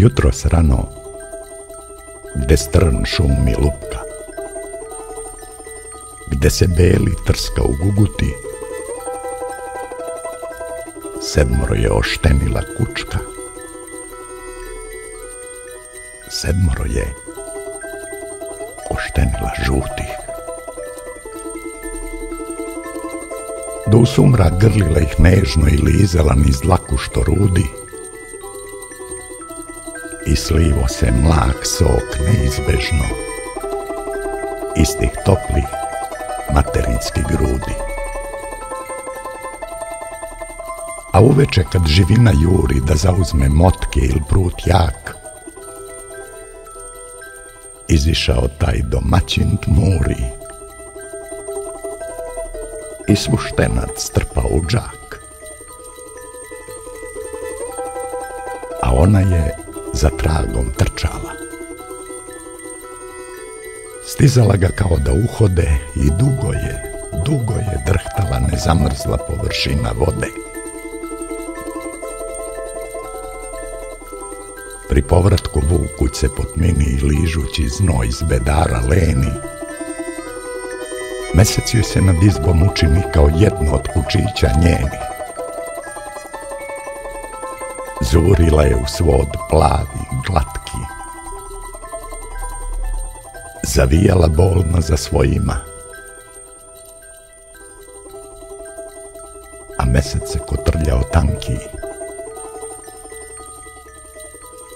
Jutros rano, gde strn šumi lupka, gde se beli trska u guguti, sedmoro je oštenila kučka, sedmoro je oštenila žutih. Do sumra grlila ih nežno i lizala niz dlaku što rudi, i slivo se mlak sok neizbežno iz tih toplih materinskih grudi. A uveče kad živina juri da zauzme motke ili prut jak, izišao taj domaćin tmuri i svuštenac strpao u džak. A ona je za tragom trčala. Stizala ga kao da uhode i dugo je, dugo je drhtala nezamrzla površina vode. Pri povratku vukuć se potmini i ližući znoj iz bedara leni. Mesec joj se nad izbom učini kao jedno od kučića njenih. Zurila je u svod plavi, glatki. Zavijala bolno za svojima. A mesec se kotrljao tanki.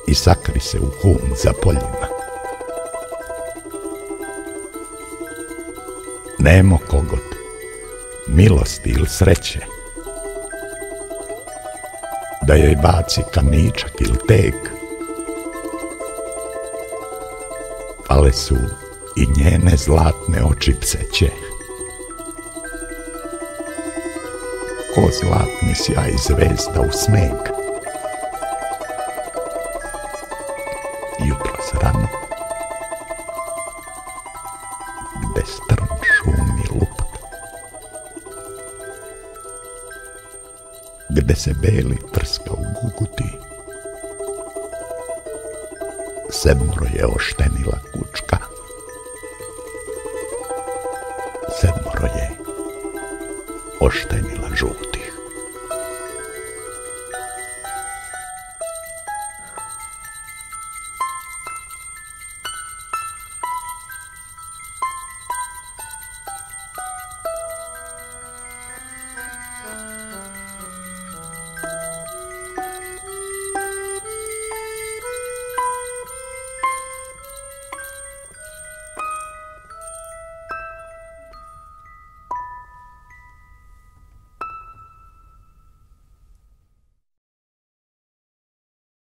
I sakri se u hum za poljima. Nemo kogot, milosti ili sreće, da joj baci kamičak ili. Ale su i njene zlatne oči pseće. Ko zlatni sjaj zvezda u sneg. Gde se beli trska u guguti, sedmoro je oštenila kučka, sedmoro je oštenila žuta.